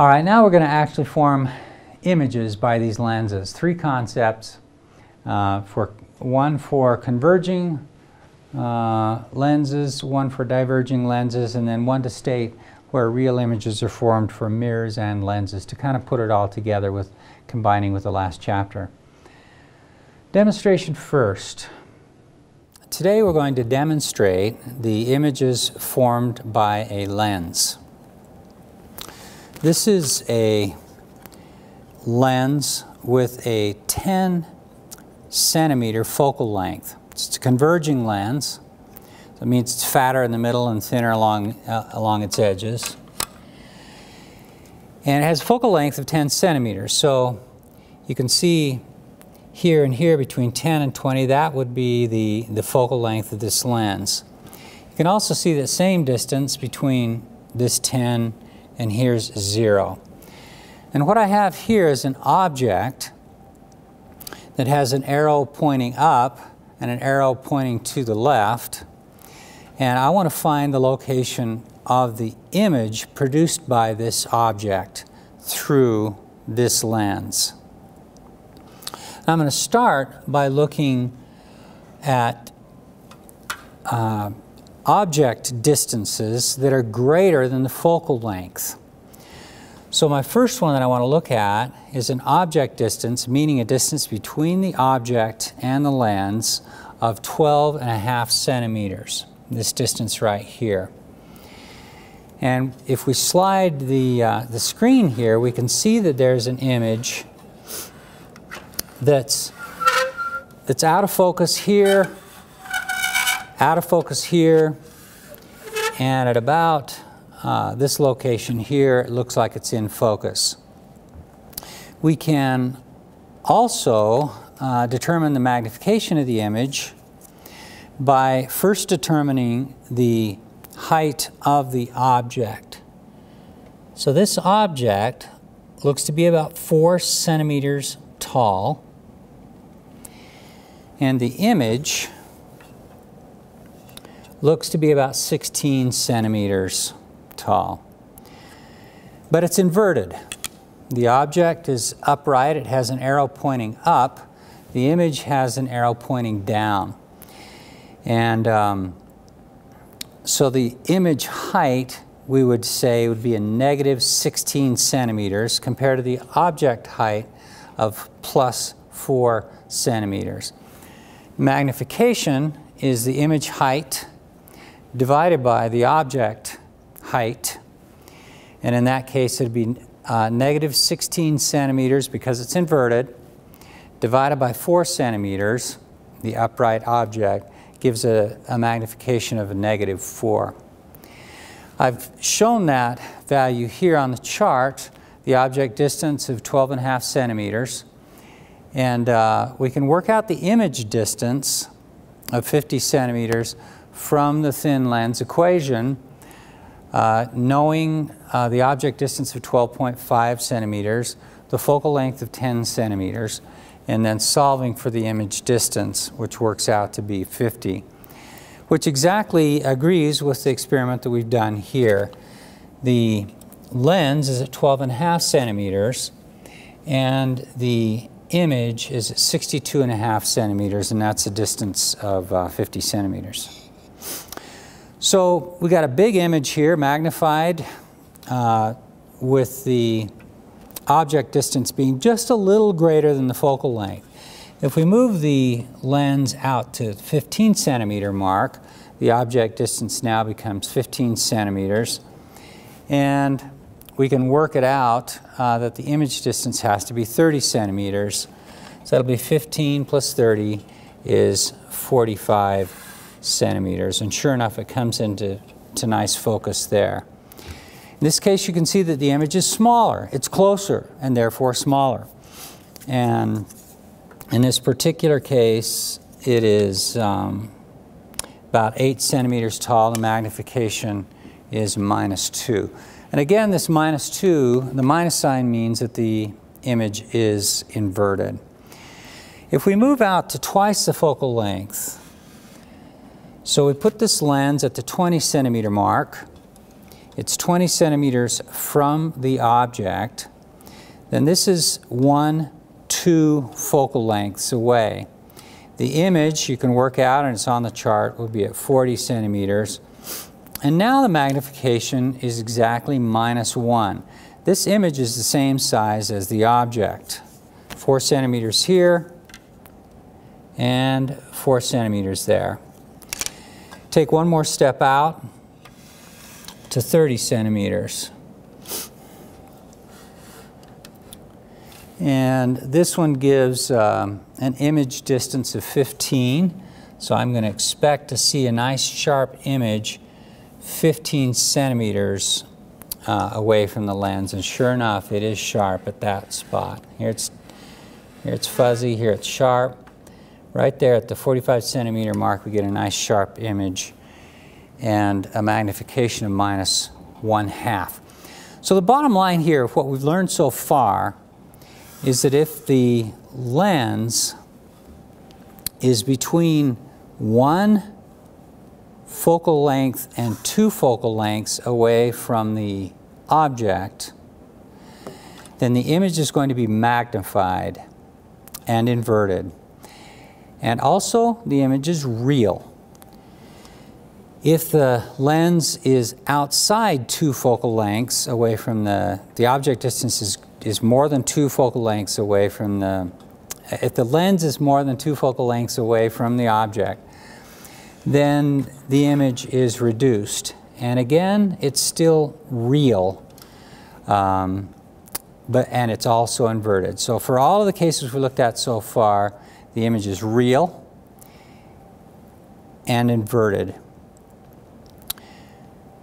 All right, now we're going to actually form images by these lenses. Three concepts, uh, for one for converging uh, lenses, one for diverging lenses, and then one to state where real images are formed for mirrors and lenses to kind of put it all together with combining with the last chapter. Demonstration first. Today we're going to demonstrate the images formed by a lens. This is a lens with a 10 centimeter focal length. It's a converging lens. That means it's fatter in the middle and thinner along, uh, along its edges. And it has a focal length of 10 centimeters. So you can see here and here between 10 and 20, that would be the, the focal length of this lens. You can also see the same distance between this 10 and here's 0. And what I have here is an object that has an arrow pointing up and an arrow pointing to the left. And I want to find the location of the image produced by this object through this lens. I'm going to start by looking at uh, object distances that are greater than the focal length. So my first one that I want to look at is an object distance, meaning a distance between the object and the lens of 12 and a half centimeters, this distance right here. And if we slide the, uh, the screen here, we can see that there's an image that's, that's out of focus here, out of focus here, and at about uh, this location here, it looks like it's in focus. We can also uh, determine the magnification of the image by first determining the height of the object. So this object looks to be about four centimeters tall and the image looks to be about 16 centimeters tall. But it's inverted. The object is upright, it has an arrow pointing up, the image has an arrow pointing down. And um, so the image height, we would say, would be a negative 16 centimeters compared to the object height of plus 4 centimeters. Magnification is the image height divided by the object height. And in that case, it would be uh, negative 16 centimeters because it's inverted, divided by 4 centimeters, the upright object, gives a, a magnification of a negative 4. I've shown that value here on the chart, the object distance of 12 and a half centimeters. And uh, we can work out the image distance of 50 centimeters from the thin lens equation, uh, knowing uh, the object distance of 12.5 centimeters, the focal length of 10 centimeters, and then solving for the image distance, which works out to be 50, which exactly agrees with the experiment that we've done here. The lens is at 12 and a half centimeters, and the image is 62 and a half centimeters, and that's a distance of uh, 50 centimeters. So we got a big image here, magnified, uh, with the object distance being just a little greater than the focal length. If we move the lens out to 15 centimeter mark, the object distance now becomes 15 centimeters. And we can work it out uh, that the image distance has to be 30 centimeters. So that'll be 15 plus 30 is 45 centimeters. And sure enough, it comes into to nice focus there. In this case, you can see that the image is smaller. It's closer and therefore smaller. And in this particular case, it is um, about 8 centimeters tall. The magnification is minus 2. And again, this minus 2, the minus sign means that the image is inverted. If we move out to twice the focal length, so we put this lens at the 20 centimeter mark, it's 20 centimeters from the object, then this is one, two focal lengths away. The image you can work out, and it's on the chart, will be at 40 centimeters. And now the magnification is exactly minus 1. This image is the same size as the object. 4 centimeters here and 4 centimeters there. Take one more step out to 30 centimeters. And this one gives um, an image distance of 15. So I'm going to expect to see a nice sharp image 15 centimeters uh, away from the lens. And sure enough, it is sharp at that spot. Here it's, here it's fuzzy, here it's sharp. Right there at the 45 centimeter mark, we get a nice sharp image and a magnification of minus one half. So the bottom line here what we've learned so far is that if the lens is between one focal length and two focal lengths away from the object, then the image is going to be magnified and inverted. And also, the image is real. If the lens is outside two focal lengths away from the, the object distance is is more than two focal lengths away from the, if the lens is more than two focal lengths away from the object, then the image is reduced. And again, it's still real, um, but, and it's also inverted. So for all of the cases we looked at so far, the image is real and inverted.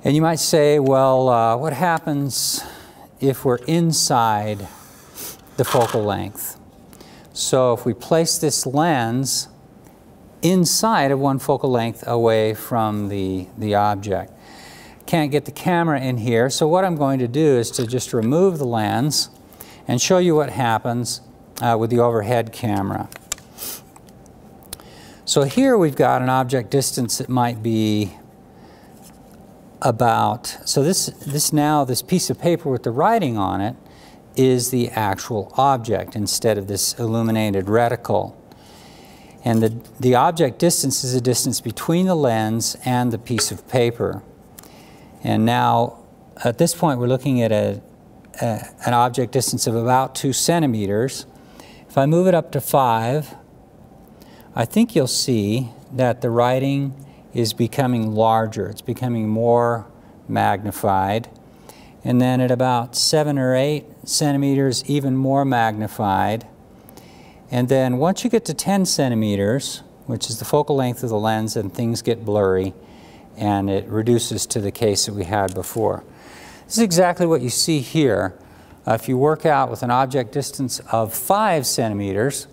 And you might say, well, uh, what happens if we're inside the focal length. So if we place this lens inside of one focal length away from the, the object. Can't get the camera in here, so what I'm going to do is to just remove the lens and show you what happens uh, with the overhead camera. So here we've got an object distance that might be about, so this, this now, this piece of paper with the writing on it is the actual object instead of this illuminated reticle. And the, the object distance is the distance between the lens and the piece of paper. And now, at this point, we're looking at a, a, an object distance of about two centimeters. If I move it up to five, I think you'll see that the writing is becoming larger. It's becoming more magnified. And then at about seven or eight centimeters, even more magnified. And then once you get to 10 centimeters, which is the focal length of the lens, and things get blurry and it reduces to the case that we had before. This is exactly what you see here. Uh, if you work out with an object distance of five centimeters,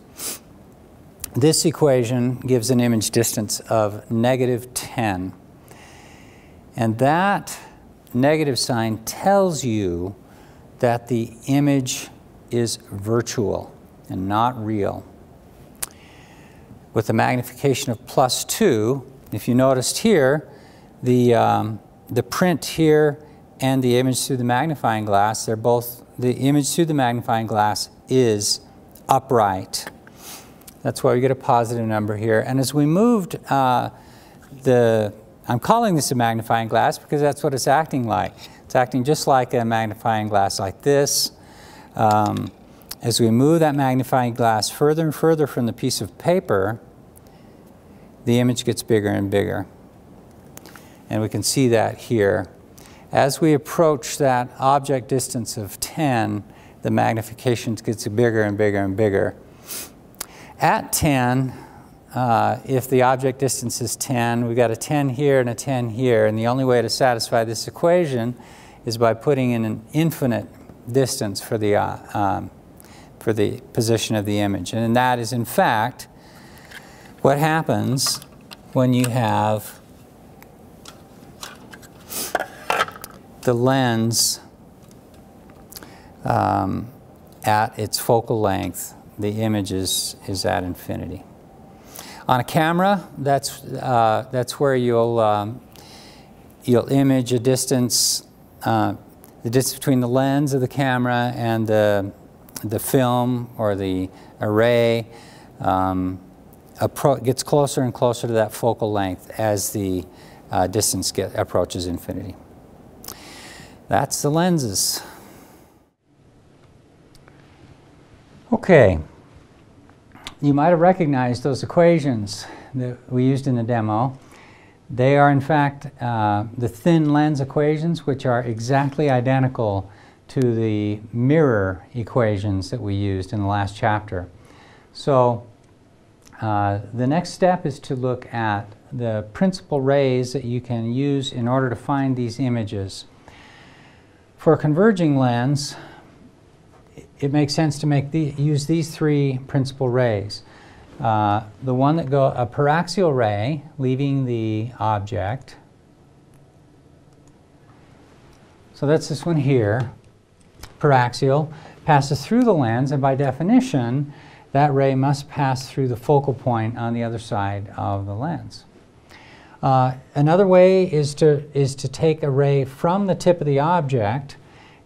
this equation gives an image distance of negative 10. And that negative sign tells you that the image is virtual and not real. With a magnification of plus 2, if you noticed here, the, um, the print here and the image through the magnifying glass, they're both, the image through the magnifying glass is upright. That's why we get a positive number here. And as we moved uh, the, I'm calling this a magnifying glass because that's what it's acting like. It's acting just like a magnifying glass like this. Um, as we move that magnifying glass further and further from the piece of paper, the image gets bigger and bigger. And we can see that here. As we approach that object distance of 10, the magnification gets bigger and bigger and bigger. At 10, uh, if the object distance is 10, we've got a 10 here and a 10 here, and the only way to satisfy this equation is by putting in an infinite distance for the, uh, um, for the position of the image. And that is, in fact, what happens when you have the lens um, at its focal length the image is, is at infinity. On a camera, that's, uh, that's where you'll, um, you'll image a distance uh, the distance between the lens of the camera and the, the film or the array um, gets closer and closer to that focal length as the uh, distance get, approaches infinity. That's the lenses. Okay, you might have recognized those equations that we used in the demo. They are in fact uh, the thin lens equations which are exactly identical to the mirror equations that we used in the last chapter. So uh, the next step is to look at the principal rays that you can use in order to find these images. For a converging lens, it makes sense to make the, use these three principal rays. Uh, the one that go a paraxial ray leaving the object. So that's this one here, paraxial, passes through the lens, and by definition, that ray must pass through the focal point on the other side of the lens. Uh, another way is to, is to take a ray from the tip of the object,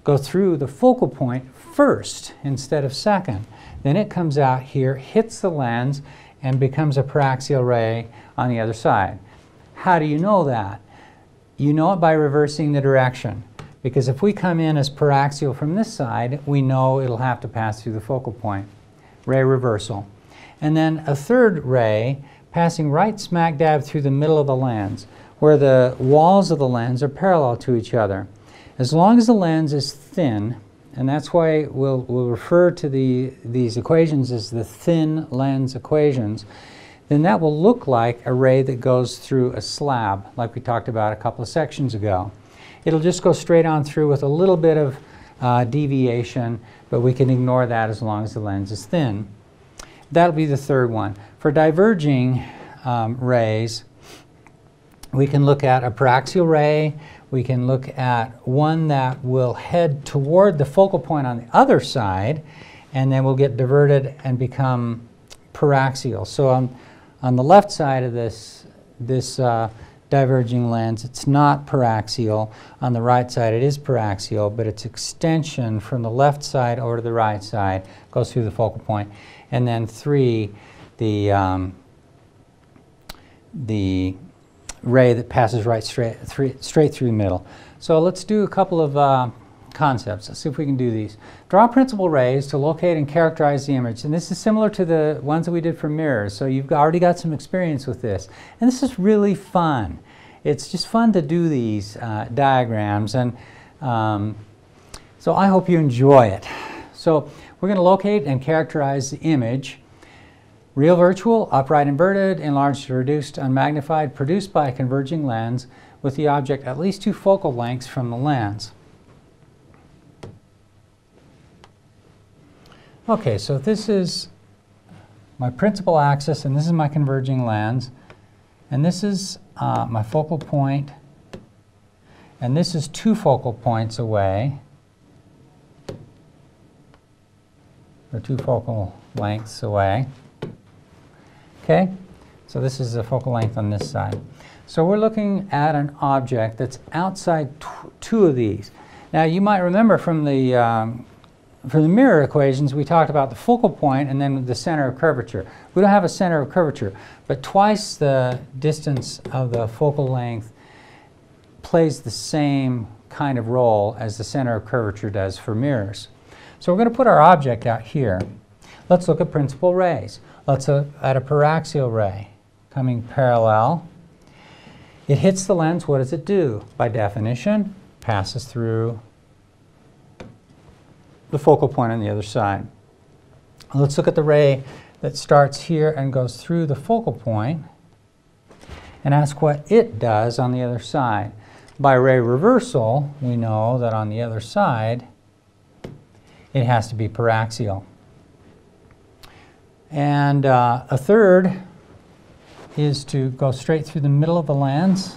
go through the focal point first instead of second. Then it comes out here, hits the lens, and becomes a paraxial ray on the other side. How do you know that? You know it by reversing the direction. Because if we come in as paraxial from this side, we know it'll have to pass through the focal point. Ray reversal. And then a third ray passing right smack dab through the middle of the lens, where the walls of the lens are parallel to each other. As long as the lens is thin, and that's why we'll, we'll refer to the, these equations as the thin lens equations, then that will look like a ray that goes through a slab, like we talked about a couple of sections ago. It'll just go straight on through with a little bit of uh, deviation, but we can ignore that as long as the lens is thin. That'll be the third one. For diverging um, rays, we can look at a paraxial ray, we can look at one that will head toward the focal point on the other side, and then will get diverted and become paraxial. So on, on the left side of this, this uh, diverging lens, it's not paraxial. On the right side, it is paraxial, but its extension from the left side over to the right side goes through the focal point. And then three, the, um, the ray that passes right straight, straight through the middle. So let's do a couple of uh, concepts. Let's see if we can do these. Draw principal rays to locate and characterize the image. And this is similar to the ones that we did for mirrors. So you've already got some experience with this. And this is really fun. It's just fun to do these uh, diagrams. And um, so I hope you enjoy it. So we're going to locate and characterize the image. Real virtual, upright inverted, enlarged reduced, unmagnified, produced by a converging lens with the object at least two focal lengths from the lens. Okay, so this is my principal axis and this is my converging lens and this is uh, my focal point and this is two focal points away or two focal lengths away. Okay? So this is the focal length on this side. So we're looking at an object that's outside two of these. Now you might remember from the, um, from the mirror equations we talked about the focal point and then the center of curvature. We don't have a center of curvature, but twice the distance of the focal length plays the same kind of role as the center of curvature does for mirrors. So we're going to put our object out here. Let's look at principal rays. Let's look at a paraxial ray coming parallel. It hits the lens. What does it do? By definition, passes through the focal point on the other side. Let's look at the ray that starts here and goes through the focal point and ask what it does on the other side. By ray reversal, we know that on the other side, it has to be paraxial. And uh, a third is to go straight through the middle of the lens.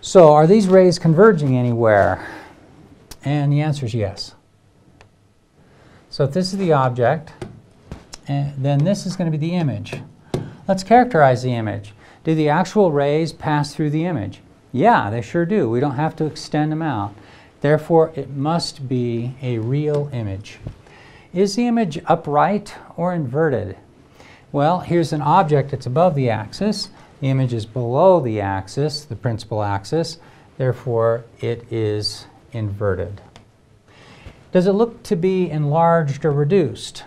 So are these rays converging anywhere? And the answer is yes. So if this is the object, and then this is going to be the image. Let's characterize the image. Do the actual rays pass through the image? Yeah, they sure do. We don't have to extend them out. Therefore, it must be a real image. Is the image upright or inverted? Well, here's an object that's above the axis. The image is below the axis, the principal axis. Therefore, it is inverted. Does it look to be enlarged or reduced?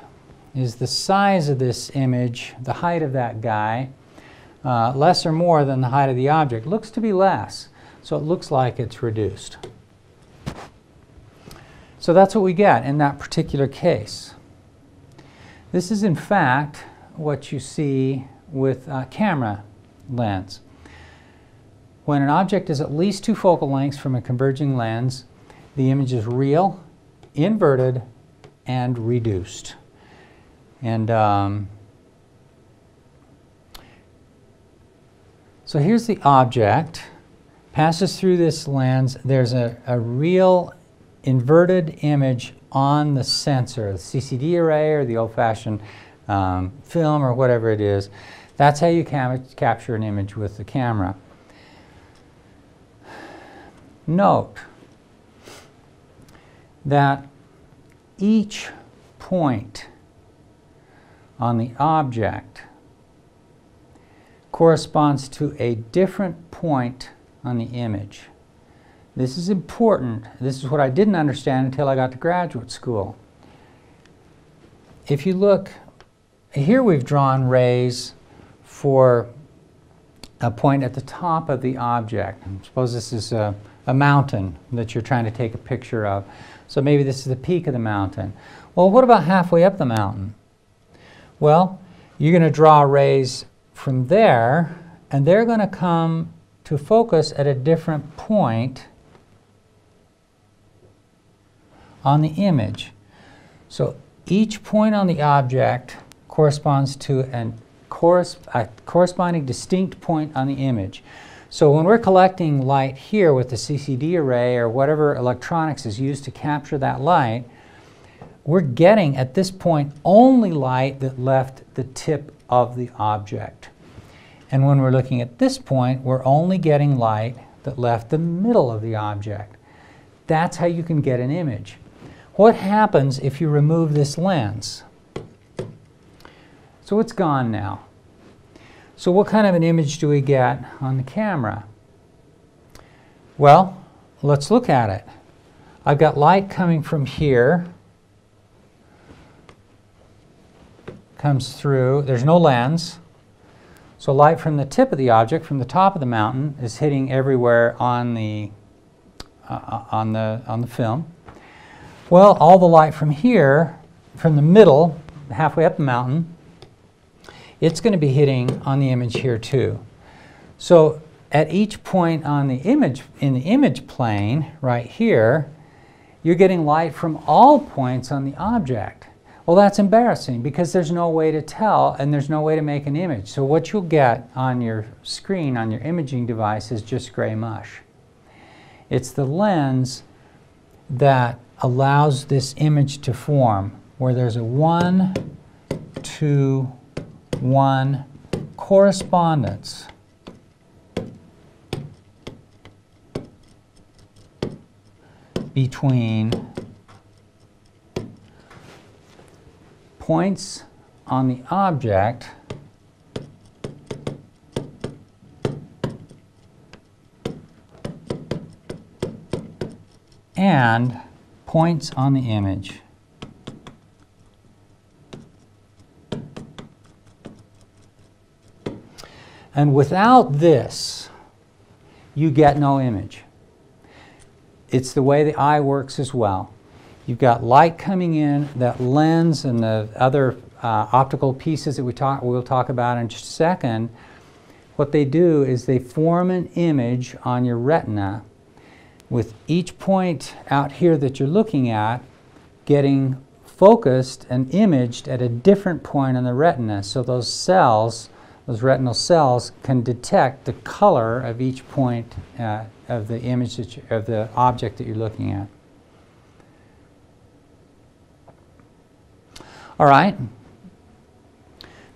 Is the size of this image, the height of that guy, uh, less or more than the height of the object? Looks to be less, so it looks like it's reduced. So that's what we get in that particular case. This is in fact what you see with a camera lens. When an object is at least two focal lengths from a converging lens, the image is real, inverted, and reduced. And um, so here's the object, passes through this lens. There's a, a real inverted image on the sensor, the CCD array or the old-fashioned um, film or whatever it is. That's how you capture an image with the camera. Note that each point on the object corresponds to a different point on the image. This is important. This is what I didn't understand until I got to graduate school. If you look, here we've drawn rays for a point at the top of the object. Suppose this is a, a mountain that you're trying to take a picture of. So maybe this is the peak of the mountain. Well, what about halfway up the mountain? Well, you're going to draw rays from there, and they're going to come to focus at a different point on the image. So each point on the object corresponds to an a corresponding distinct point on the image. So when we're collecting light here with the CCD array or whatever electronics is used to capture that light, we're getting at this point only light that left the tip of the object. And when we're looking at this point, we're only getting light that left the middle of the object. That's how you can get an image. What happens if you remove this lens? So it's gone now. So what kind of an image do we get on the camera? Well, let's look at it. I've got light coming from here, comes through, there's no lens, so light from the tip of the object, from the top of the mountain, is hitting everywhere on the, uh, on the, on the film. Well, all the light from here, from the middle, halfway up the mountain, it's going to be hitting on the image here too. So at each point on the image, in the image plane, right here, you're getting light from all points on the object. Well, that's embarrassing because there's no way to tell and there's no way to make an image. So what you'll get on your screen, on your imaging device, is just gray mush. It's the lens that allows this image to form where there's a one, to, one correspondence. Between points on the object and points on the image. And without this, you get no image. It's the way the eye works as well. You've got light coming in, that lens and the other uh, optical pieces that we talk, we'll talk about in just a second, what they do is they form an image on your retina with each point out here that you're looking at getting focused and imaged at a different point on the retina. So those cells, those retinal cells, can detect the color of each point uh, of the image that you, of the object that you're looking at. All right.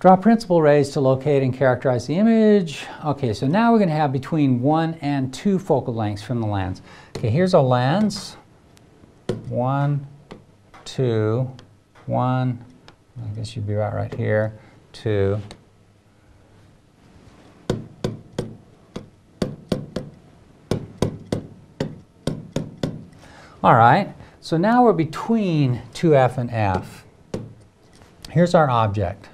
Draw principal rays to locate and characterize the image. Okay, so now we're going to have between one and two focal lengths from the lens. Okay, here's a lens. One, two, one, I guess you'd be right right here, two. All right, so now we're between 2f and f. Here's our object.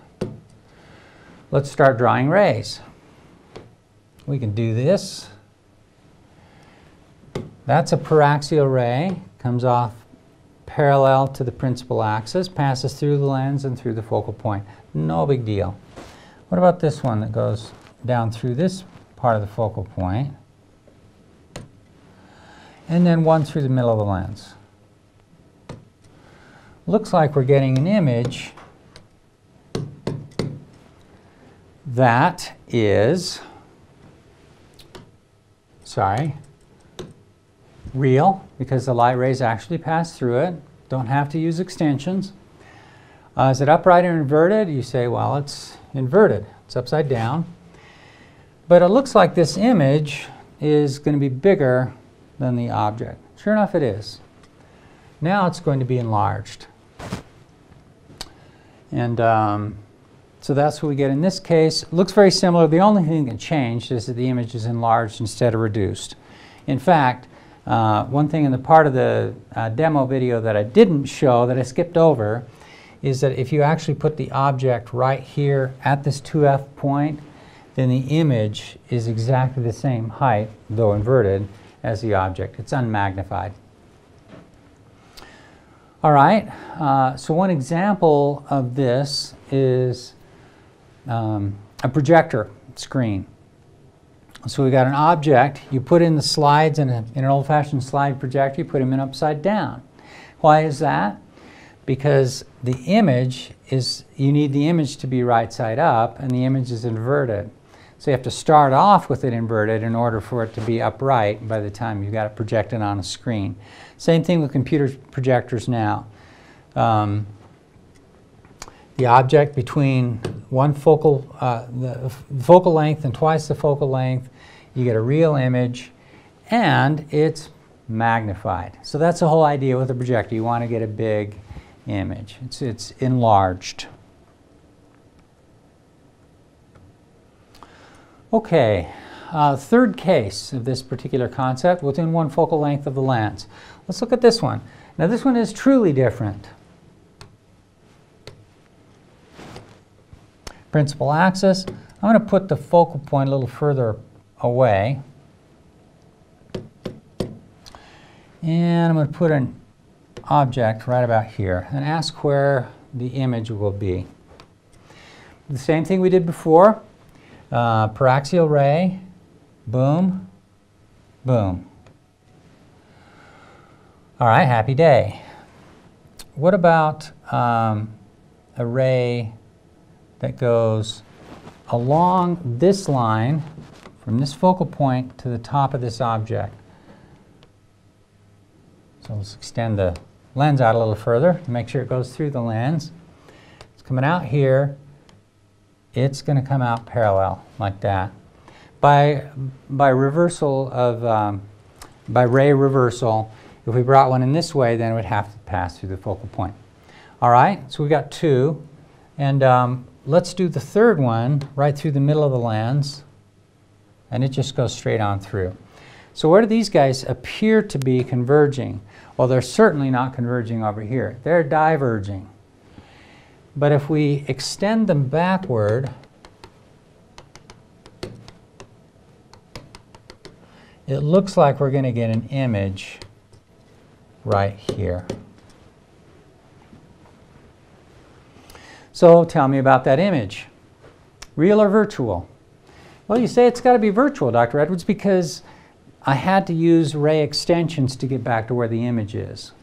Let's start drawing rays. We can do this. That's a paraxial ray, comes off parallel to the principal axis, passes through the lens and through the focal point. No big deal. What about this one that goes down through this part of the focal point? And then one through the middle of the lens. Looks like we're getting an image that is, sorry, real because the light rays actually pass through it. Don't have to use extensions. Uh, is it upright or inverted? You say, well, it's inverted. It's upside down. But it looks like this image is going to be bigger than the object. Sure enough, it is. Now it's going to be enlarged. And um, so that's what we get in this case. It looks very similar. The only thing that changed is that the image is enlarged instead of reduced. In fact, uh, one thing in the part of the uh, demo video that I didn't show, that I skipped over, is that if you actually put the object right here at this 2f point, then the image is exactly the same height, though inverted, as the object. It's unmagnified. All right, uh, so one example of this is um, a projector screen. So we've got an object, you put in the slides in, a, in an old-fashioned slide projector, you put them in upside down. Why is that? Because the image is, you need the image to be right side up and the image is inverted. So you have to start off with it inverted in order for it to be upright by the time you've got it projected on a screen. Same thing with computer projectors now. Um, the object between one focal, uh, the focal length and twice the focal length, you get a real image, and it's magnified. So that's the whole idea with a projector. You want to get a big image. It's, it's enlarged. Okay, uh, third case of this particular concept within one focal length of the lens. Let's look at this one. Now this one is truly different. Principal axis. I'm going to put the focal point a little further away. And I'm going to put an object right about here and ask where the image will be. The same thing we did before. Uh, paraxial ray, boom, boom. All right, happy day. What about um, a ray that goes along this line from this focal point to the top of this object. So let's extend the lens out a little further to make sure it goes through the lens. It's coming out here. It's going to come out parallel like that. By, by reversal of, um, by ray reversal, if we brought one in this way, then it would have to pass through the focal point. All right, so we've got two. And um, let's do the third one right through the middle of the lens, and it just goes straight on through. So where do these guys appear to be converging? Well, they're certainly not converging over here. They're diverging. But if we extend them backward, it looks like we're going to get an image right here. So tell me about that image. Real or virtual? Well, you say it's got to be virtual, Dr. Edwards, because I had to use ray extensions to get back to where the image is.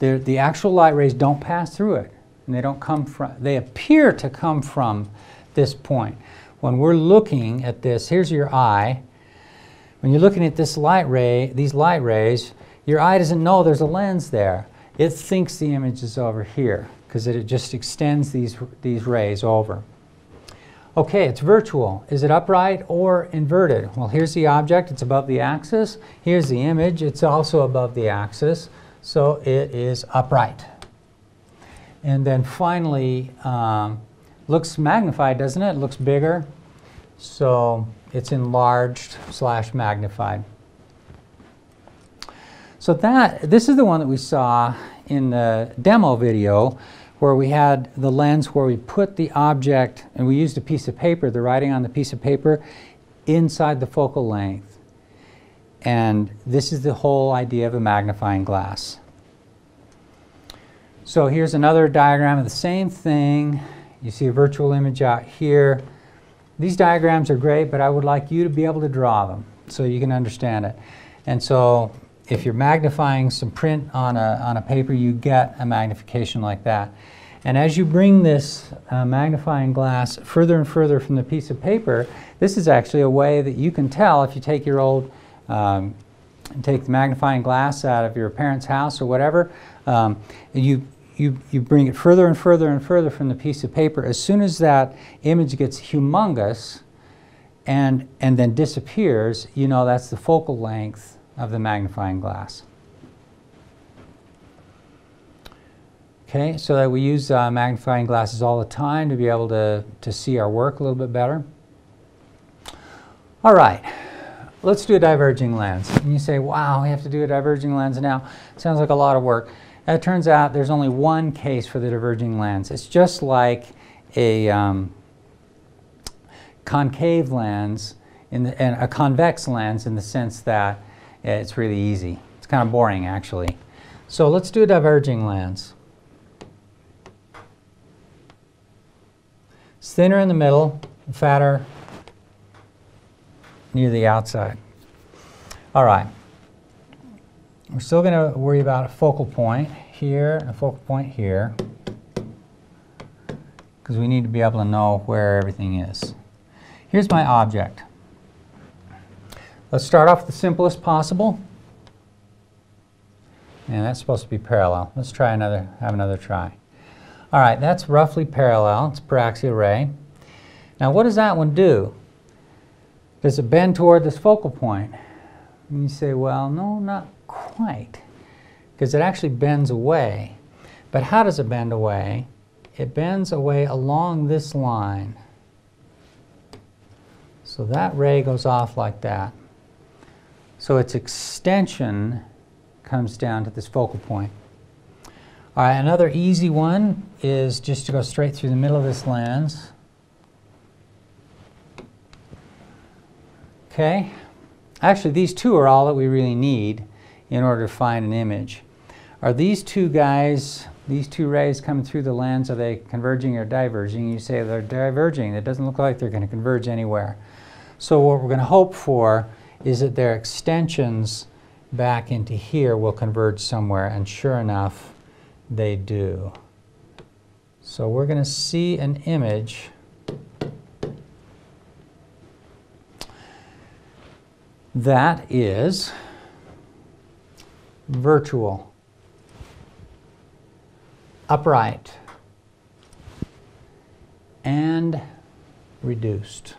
The actual light rays don't pass through it, and they don't come from, they appear to come from this point. When we're looking at this, here's your eye. When you're looking at this light ray, these light rays, your eye doesn't know there's a lens there. It thinks the image is over here. Because it just extends these, these rays over. Okay, it's virtual. Is it upright or inverted? Well, here's the object. It's above the axis. Here's the image. It's also above the axis. So it is upright. And then finally, um, looks magnified, doesn't it? It looks bigger. So it's enlarged slash magnified. So that, this is the one that we saw in the demo video where we had the lens where we put the object, and we used a piece of paper, the writing on the piece of paper, inside the focal length. And this is the whole idea of a magnifying glass. So here's another diagram of the same thing. You see a virtual image out here. These diagrams are great, but I would like you to be able to draw them so you can understand it. And so if you're magnifying some print on a, on a paper, you get a magnification like that. And as you bring this uh, magnifying glass further and further from the piece of paper, this is actually a way that you can tell if you take your old, um, take the magnifying glass out of your parents' house or whatever, um, you, you, you bring it further and further and further from the piece of paper. As soon as that image gets humongous and, and then disappears, you know that's the focal length of the magnifying glass. Okay, so that we use uh, magnifying glasses all the time to be able to, to see our work a little bit better. All right, let's do a diverging lens. And you say, wow, we have to do a diverging lens now. Sounds like a lot of work. it turns out there's only one case for the diverging lens. It's just like a um, concave lens in the, and a convex lens in the sense that it's really easy. It's kind of boring, actually. So let's do a diverging lens. It's thinner in the middle, fatter near the outside. All right. We're still going to worry about a focal point here and a focal point here because we need to be able to know where everything is. Here's my object. Let's start off the simplest possible. And that's supposed to be parallel. Let's try another, have another try. All right, that's roughly parallel. It's paraxial ray. Now what does that one do? Does it bend toward this focal point? And you say, well, no, not quite, because it actually bends away. But how does it bend away? It bends away along this line. So that ray goes off like that. So its extension comes down to this focal point. All right, another easy one is just to go straight through the middle of this lens. Okay, actually these two are all that we really need in order to find an image. Are these two guys, these two rays coming through the lens, are they converging or diverging? You say they're diverging. It doesn't look like they're going to converge anywhere. So what we're going to hope for is that their extensions back into here will converge somewhere, and sure enough, they do. So we're going to see an image that is virtual, upright, and reduced.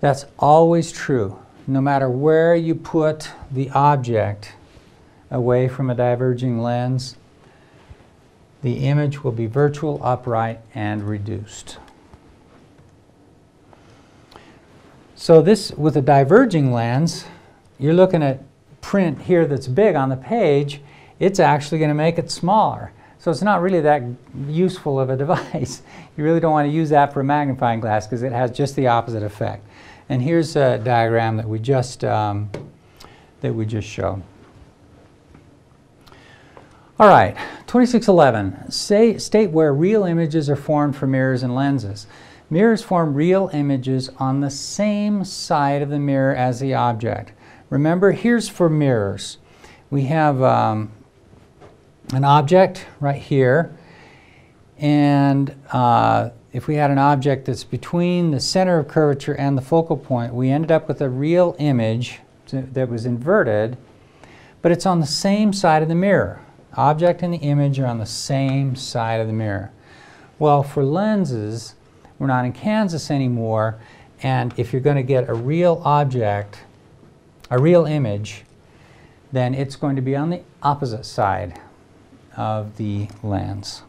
That's always true. No matter where you put the object away from a diverging lens, the image will be virtual, upright, and reduced. So this, with a diverging lens, you're looking at print here that's big on the page, it's actually going to make it smaller. So it's not really that useful of a device. You really don't want to use that for a magnifying glass because it has just the opposite effect. And here's a diagram that we just, um, that we just showed. All right, 2611, say, state where real images are formed from mirrors and lenses. Mirrors form real images on the same side of the mirror as the object. Remember, here's for mirrors. We have um, an object right here, and uh, if we had an object that's between the center of curvature and the focal point, we ended up with a real image that was inverted, but it's on the same side of the mirror. Object and the image are on the same side of the mirror. Well, for lenses, we're not in Kansas anymore, and if you're going to get a real object, a real image, then it's going to be on the opposite side of the lens.